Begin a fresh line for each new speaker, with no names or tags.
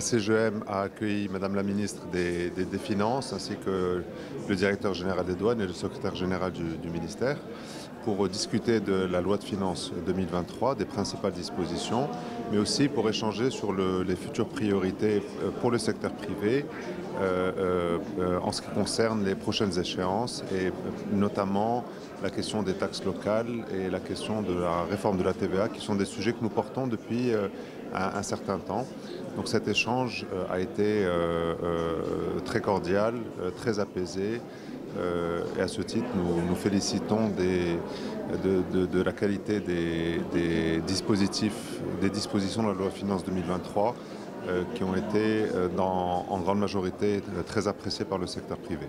CGM a accueilli Madame la ministre des, Finances ainsi que le directeur général des douanes et le secrétaire général du, ministère pour discuter de la loi de finances 2023, des principales dispositions, mais aussi pour échanger sur les futures priorités euh, pour le secteur privé euh, euh, en ce qui concerne les prochaines échéances et notamment la question des taxes locales et la question de la réforme de la TVA qui sont des sujets que nous portons depuis un, certain temps. Donc cet échange euh, a été euh, euh, très cordial, très apaisé. et à ce titre, nous nous félicitons de, la qualité des, dispositifs, des dispositions de la loi de finances 2023 qui ont été en grande majorité très appréciées par le secteur privé.